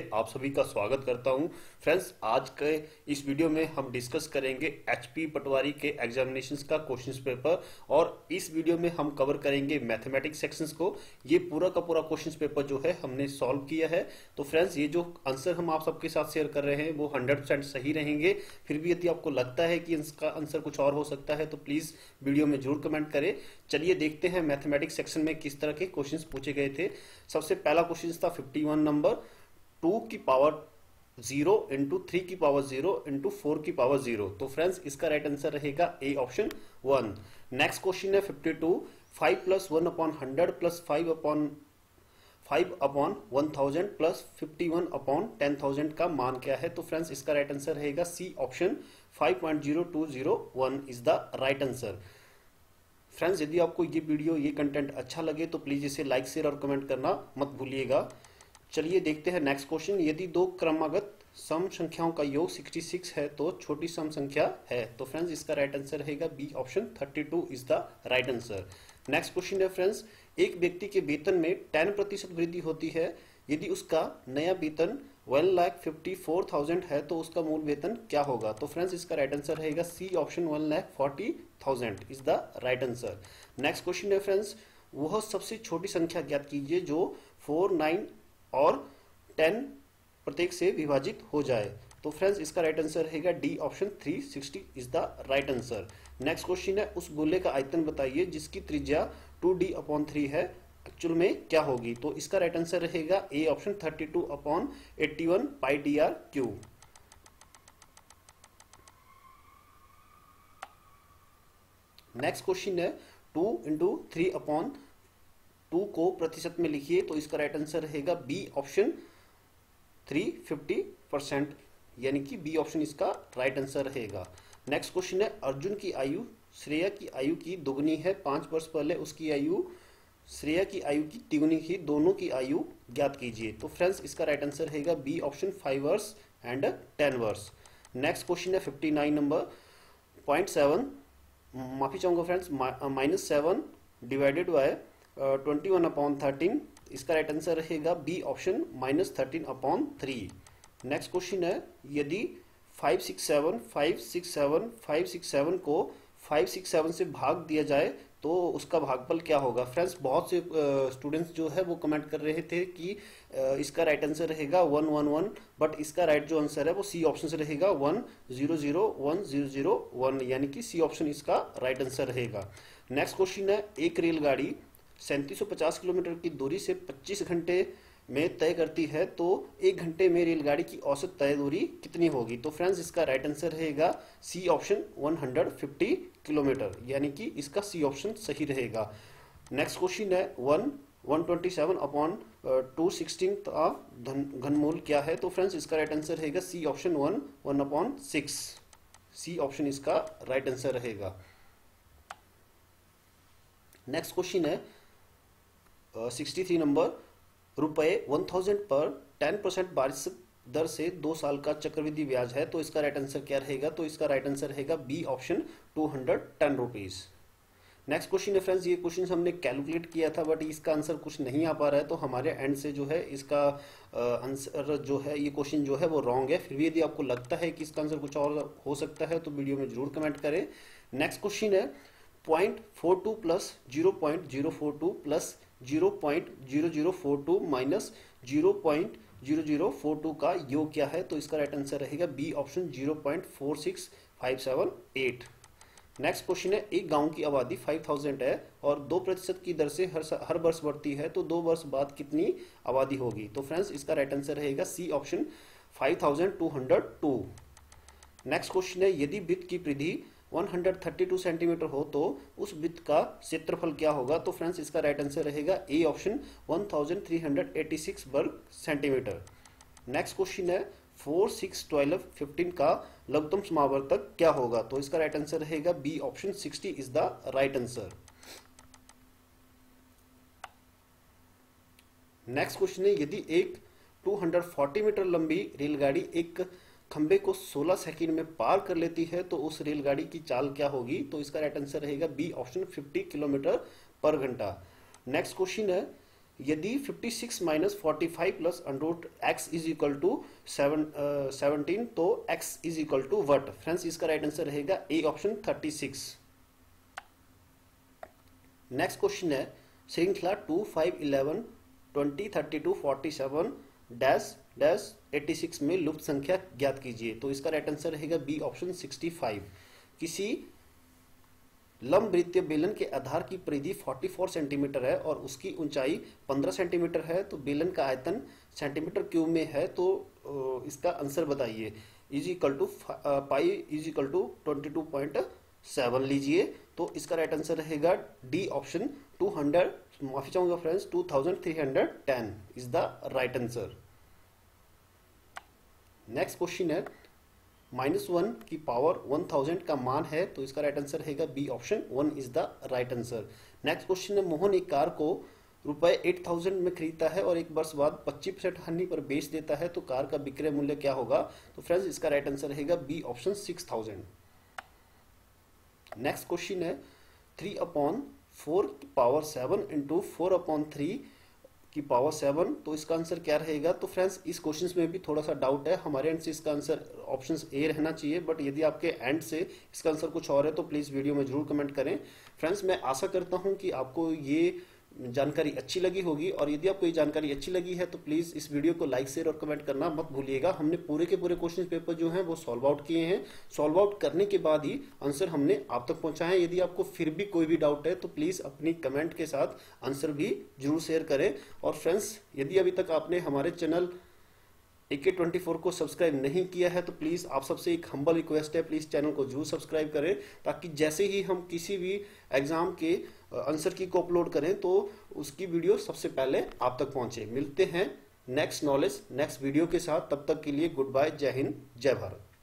में आप सभी का स्वागत करता हूँ। फ्रेंड्स, आज के इस वीडियो में हम डिस्कस करेंगे एचपी पटवारी के एग्जामिनेशंस का क्वेश्चंस पेपर और इस वीडियो में हम कवर करेंगे मैथमेटिक्स सेक्शंस को। ये पूरा का पूरा क्वेश्चंस पेपर जो है हमने सॉल्व किया है। तो फ्रेंड्स, ये जो आंसर हम आप सबके साथ शेयर कर रहे हैं, वो हंड्रेड सही रहेंगे। फिर भी यदि आपको लगता है कि इसका आंसर कुछ और हो सकता है तो प्लीज़ वीडियो में ज़रूर कमेंट करें। चलिए देखते हैं मैथमेटिक्स सेक्शन में किस तरह के क्वेश्चन पूछे गए थे। सबसे पहला क्वेश्चन था 51 नंबर टू की पावर ज़ीरो इंटू थ्री की पावर ज़ीरो इंटू फोर की पावर ज़ीरो। तो फ्रेंड्स इसका राइट आंसर रहेगा A option one next question है 52 five plus one upon hundred plus five upon five upon one thousand plus fifty one upon ten thousand का मान क्या है? तो फ्रेंड्स इसका राइट आंसर रहेगा C option five point zero two zero one is the right answer friends यदि आपको ये वीडियो, ये कंटेंट अच्छा लगे तो प्लीज़ इसे लाइक शेयर और कमेंट करना मत भूलिएगा। चलिए देखते हैं नेक्स्ट क्वेश्चन यदि दो क्रमागत सम संख्याओं का योग 66 है तो छोटी सम संख्या है। तो फ्रेंड्स इसका राइट आंसर रहेगा B option 32 is the right answer next question है फ्रेंड्स एक व्यक्ति के वेतन में 10 प्रतिशत वृद्धि होती है। यदि उसका नया वेतन one lakh fifty four thousand है तो उसका मूल वेतन क्या होगा? तो फ्रेंड्स इसका राइट आंसर रहेगा C option one lakh forty thousand is the right answer next question है फ्रेंड्स वह सबसे छोटी संख्या ज्ञात कीजिए जो फोर नाइन और टेन प्रत्येक से विभाजित हो जाए। तो फ्रेंड्स इसका राइट आंसर रहेगा D option 360 is the right answer next question है, उस गोले का आयतन बताइए जिसकी त्रिज्या 2d डी अपॉन थ्री है। एक्चुअल में क्या होगी? तो इसका राइट आंसर रहेगा A option 32 two upon eighty one pi D R Q next question है two into three upon two को प्रतिशत में लिखिए तो इसका राइट आंसर रहेगा B option three fifty percent यानी कि बी ऑप्शन इसका राइट आंसर रहेगा। नेक्स्ट क्वेश्चन है, अर्जुन की आयु, श्रेया की आयु की दोगुनी है, पाँच वर्ष पहले उसकी आयु, श्रेया की आयु की तिगुनी की दोनों की आयु ज्ञात कीजिए। तो फ्रेंड्स इसका राइट आंसर रहेगा बी ऑप्शन फाइव वर्ष एंड टेन वर्ष नेक्स्ट क्वेश्चन है fifty nine number point seven माफ़ी चाहूँगा friends minus seven divided by twenty one upon thirteen, इसका राइट आंसर रहेगा B option minus thirteen upon three next question है, यदि five six seven five six seven five six seven को five six seven से भाग दिया जाए तो उसका भागफल क्या होगा? फ्रेंड्स बहुत से स्टूडेंट्स जो है वो कमेंट कर रहे थे कि इसका राइट आंसर रहेगा वन वन वन बट इसका राइट जो आंसर है वो सी ऑप्शन से रहेगा one zero zero one zero zero one यानी कि सी ऑप्शन इसका राइट आंसर रहेगा। नेक्स्ट क्वेश्चन है, एक रेलगाड़ी सैंतीस किलोमीटर की दूरी से 25 घंटे में तय करती है तो एक घंटे में रेलगाड़ी की औसत तय दूरी कितनी होगी? तो फ्रेंड्स, इसका राइट आंसर रहेगा सी ऑप्शन 150 किलोमीटर, यानी कि इसका सी ऑप्शन सही रहेगा। नेक्स्ट क्वेश्चन है वन 127 अपॉन टू सिक्सटीन का घनमूल क्या है? तो फ्रेंड्स, इसका राइट आंसर रहेगा C option one one upon six C option इसका राइट आंसर रहेगा। नेक्स्ट क्वेश्चन है सिक्सटी थ्री नंबर रुपए वन थाउज़ेंड पर टेन परसेंट बारिश दर से दो साल का चक्रवृद्धि ब्याज है तो इसका राइट आंसर क्या रहेगा? तो इसका राइट आंसर रहेगा B option two hundred ten rupees next question है फ्रेंड्स ये क्वेश्चन हमने कैलकुलेट किया था बट इसका आंसर कुछ नहीं आ पा रहा है तो हमारे एंड से जो है इसका आंसर जो है, ये क्वेश्चन जो है वो रॉन्ग है। फिर भी यदि आपको लगता है कि इसका आंसर कुछ और हो सकता है तो वीडियो में ज़रूर कमेंट करें। नेक्स्ट क्वेश्चन है point four two plus zero point zero four two plus zero point zero zero four two minus zero point zero zero four two का योग क्या है? तो इसका राइट आंसर रहेगा B option zero point four six five seven eight. Next question है, एक गाँव की आबादी 5000 है और दो प्रतिशत की दर से हर हर वर्ष बढ़ती है तो दो वर्ष बाद कितनी आबादी होगी? तो फ्रेंड्स इसका राइट आंसर रहेगा सी ऑप्शन 5202 नेक्स्ट क्वेश्चन है, यदि वित्त की वृद्धि 132 सेंटीमीटर हो तो उस वृत्त का क्षेत्रफल क्या होगा? तो फ्रेंड्स इसका राइट आंसर रहेगा ए ऑप्शन 1386 वर्ग सेंटीमीटर नेक्स्ट क्वेश्चन है फोर सिक्स ट्वेल्व फिफ्टीन का लघुतम समावर्तक क्या होगा? तो इसका राइट आंसर रहेगा B option 60 is the right answer next question है, यदि एक 240 मीटर लंबी रेलगाड़ी एक खंबे को 16 सेकंड में पार कर लेती है तो उस रेलगाड़ी की चाल क्या होगी? तो इसका राइट आंसर रहेगा बी ऑप्शन 50 किलोमीटर पर घंटा। नेक्स्ट क्वेश्चन है, यदि 56 six minus forty five plus under root X is equal to seven seventeen तो x is equal to what friends इसका राइट आंसर रहेगा ए ऑप्शन 36 नेक्स्ट क्वेश्चन है, श्रृंखला two five eleven twenty thirty two forty seven dash dash eighty six में लुप्त संख्या ज्ञात कीजिए। तो इसका राइट आंसर रहेगा बी ऑप्शन सिक्सटी फाइव किसी लंब वृत्तीय बेलन के आधार की परिधि 44 सेंटीमीटर है और उसकी ऊंचाई 15 सेंटीमीटर है तो बेलन का आयतन सेंटीमीटर क्यूब में है तो इसका आंसर बताइए। Is equal to pi is equal to twenty two point seven लीजिए। तो इसका राइट आंसर रहेगा डी ऑप्शन टू हंड्रेड माफ़ी चाहूँगा friends two thousand three hundred ten is the right answer next question है माइनस वन की power one thousand का मान है तो इसका राइट आंसर रहेगा B option one is the right answer next question है, मोहन एक कार को रुपए एट थाउज़ेंड में खरीदता है और एक वर्ष बाद पच्चीस परसेंट हानि पर बेच देता है तो कार का विक्रय मूल्य क्या होगा? तो फ्रेंड्स इसका राइट आंसर रहेगा B option six thousand next question है three upon four power seven into four upon three की पावर सेवन तो इसका आंसर क्या रहेगा? तो फ्रेंड्स इस क्वेश्चन में भी थोड़ा सा डाउट है। हमारे एंड से इसका आंसर ऑप्शन ए रहना चाहिए बट यदि आपके एंड से इसका आंसर कुछ और है तो प्लीज़ वीडियो में ज़रूर कमेंट करें। फ्रेंड्स मैं आशा करता हूँ कि आपको ये जानकारी अच्छी लगी होगी और यदि आपको ये जानकारी अच्छी लगी है तो प्लीज़ इस वीडियो को लाइक शेयर और कमेंट करना मत भूलिएगा। हमने पूरे के पूरे क्वेश्चन पेपर जो हैं, वो सॉल्व आउट किए हैं। सॉल्व आउट करने के बाद ही आंसर हमने आप तक पहुँचा है। यदि आपको फिर भी कोई भी डाउट है तो प्लीज़ अपनी कमेंट के साथ आंसर भी ज़रूर शेयर करें। और फ्रेंड्स यदि अभी तक आपने हमारे चैनल ए के ट्वेंटी फोर को सब्सक्राइब नहीं किया है तो प्लीज़ आप सबसे एक हम्बल रिक्वेस्ट है प्लीज़ चैनल को ज़रूर सब्सक्राइब करें, ताकि जैसे ही हम किसी भी एग्ज़ाम के आंसर की को अपलोड करें तो उसकी वीडियो सबसे पहले आप तक पहुँचे। मिलते हैं नेक्स्ट नॉलेज नेक्स्ट वीडियो के साथ। तब तक के लिए गुड बाय जय हिंद, जय भारत।